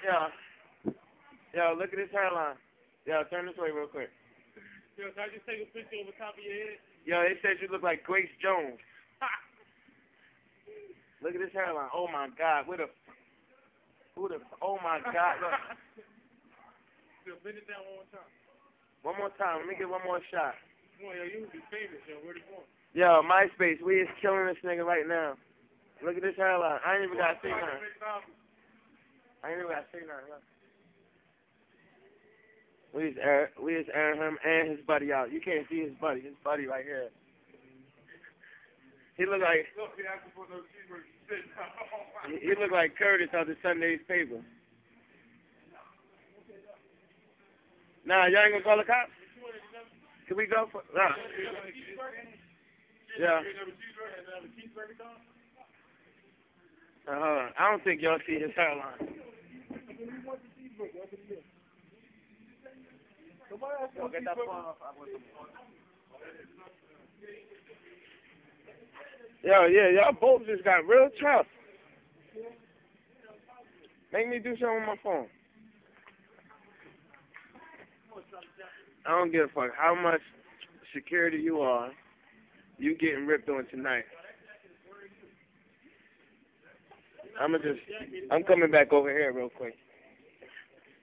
Yo. Yo, look at this hairline. Yo, turn this way real quick. Yo, can I just take a picture over top of your head? Yo, they said you look like Grace Jones. look at this hairline. Oh my God, where the? Who the? Oh my God, look. Yo, bend it down one more time. One more time. Let me get one more shot. Come on, yo, you would be famous, yo. Where the going? Yo, MySpace, we is killing this nigga right now. Look at this hairline. I ain't even gotta say nothing. I say nothing. Look. We just air, we just airing him and his buddy out. You can't see his buddy. His buddy right here. He look like he look like Curtis out the Sunday's paper. Nah, y'all ain't gonna call the cops? Can we go for nah. Yeah. Uh. I don't think y'all see his hairline. Yo, get that off. Yo, yeah, y'all both just got real tough. Make me do something on my phone. I don't give a fuck how much security you are. You getting ripped on tonight. I'ma just, I'm coming back over here real quick.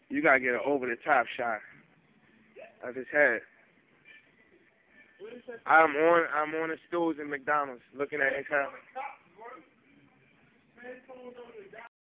You gotta get an over the top shot of his head. I'm on, I'm on the stools in McDonald's looking at his head.